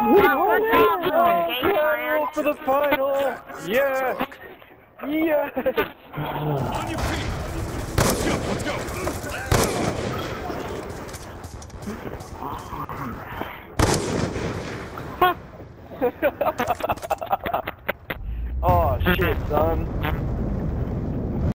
We won Roll for the final! Yeah! Yeah! On your feet! Let's go, let's go! oh shit, son.